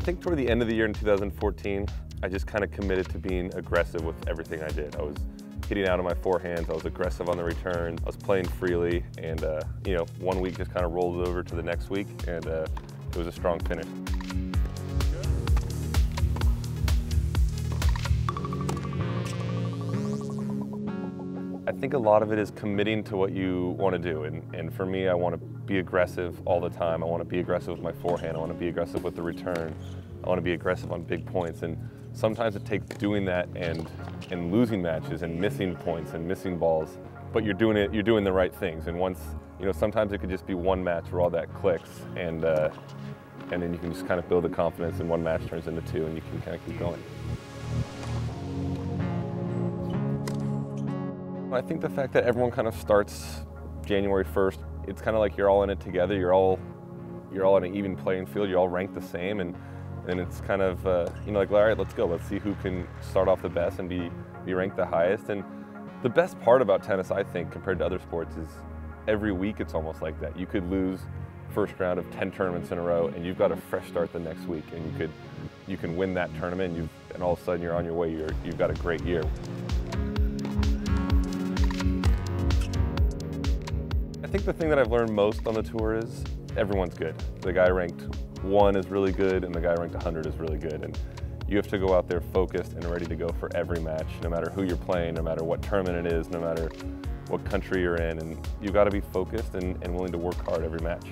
think toward the end of the year in 2014, I just kind of committed to being aggressive with everything I did. I was hitting out of my forehands, I was aggressive on the return, I was playing freely, and uh, you know, one week just kind of rolled over to the next week, and uh, it was a strong finish. I think a lot of it is committing to what you want to do. And, and for me, I want to be aggressive all the time. I want to be aggressive with my forehand. I want to be aggressive with the return. I want to be aggressive on big points. And sometimes it takes doing that and, and losing matches and missing points and missing balls. But you're doing it, you're doing the right things. And once, you know, sometimes it could just be one match where all that clicks and, uh, and then you can just kind of build the confidence and one match turns into two and you can kind of keep going. I think the fact that everyone kind of starts January 1st, it's kind of like you're all in it together. You're all you're all on an even playing field. You're all ranked the same, and and it's kind of uh, you know like all right, let's go. Let's see who can start off the best and be be ranked the highest. And the best part about tennis, I think, compared to other sports, is every week it's almost like that. You could lose first round of 10 tournaments in a row, and you've got a fresh start the next week, and you could you can win that tournament, and, and all of a sudden you're on your way. You're, you've got a great year. I think the thing that I've learned most on the tour is everyone's good. The guy ranked one is really good and the guy ranked 100 is really good. And you have to go out there focused and ready to go for every match, no matter who you're playing, no matter what tournament it is, no matter what country you're in. And you've got to be focused and, and willing to work hard every match.